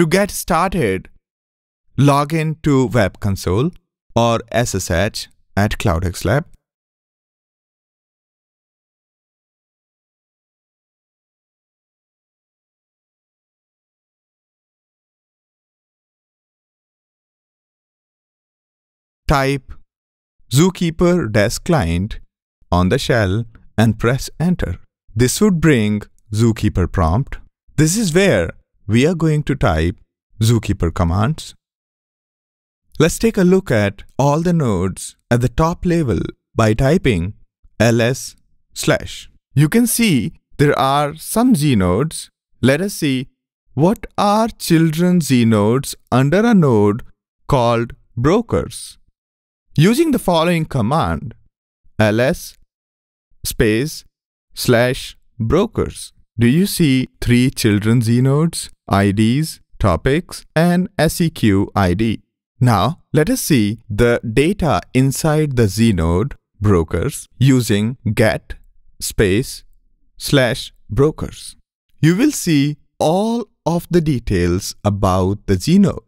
To get started, log in to Web Console or SSH at CloudxLab. Type Zookeeper dash Client on the shell and press Enter. This would bring Zookeeper prompt. This is where we are going to type Zookeeper commands. Let's take a look at all the nodes at the top level by typing ls slash. You can see there are some znodes. Let us see what are children znodes under a node called brokers. Using the following command ls space slash brokers. Do you see three children's znodes, IDs, topics, and SEQ ID? Now, let us see the data inside the znode brokers using get space slash brokers. You will see all of the details about the znode.